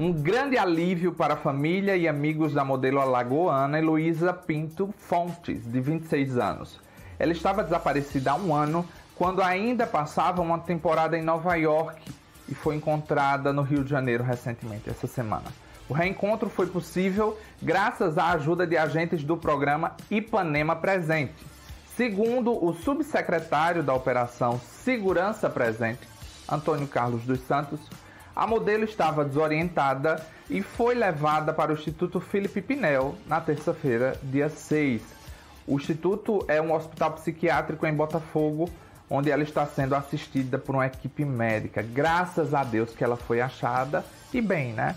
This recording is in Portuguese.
Um grande alívio para a família e amigos da modelo alagoana Heloísa Pinto Fontes, de 26 anos. Ela estava desaparecida há um ano quando ainda passava uma temporada em Nova York e foi encontrada no Rio de Janeiro recentemente, essa semana. O reencontro foi possível graças à ajuda de agentes do programa Ipanema Presente. Segundo o subsecretário da Operação Segurança Presente, Antônio Carlos dos Santos, a modelo estava desorientada e foi levada para o Instituto Felipe Pinel na terça-feira, dia 6. O instituto é um hospital psiquiátrico em Botafogo, onde ela está sendo assistida por uma equipe médica. Graças a Deus que ela foi achada e bem, né?